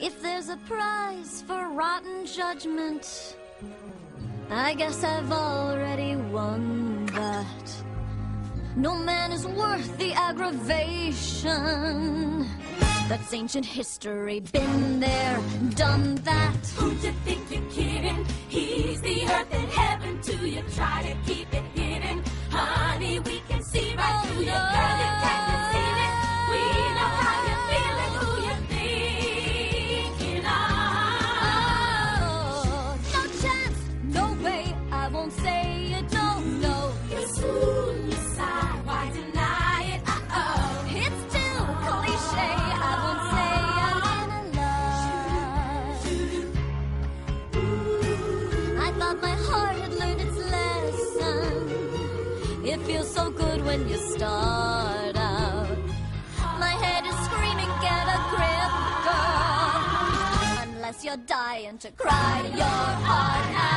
If there's a prize for rotten judgment, I guess I've already won that. No man is worth the aggravation. That's ancient history, been there, done that. Who do you think you're kidding? He's the earth. my heart had learned its lesson. It feels so good when you start out. My head is screaming, get a grip, girl. Unless you're dying to cry your heart out.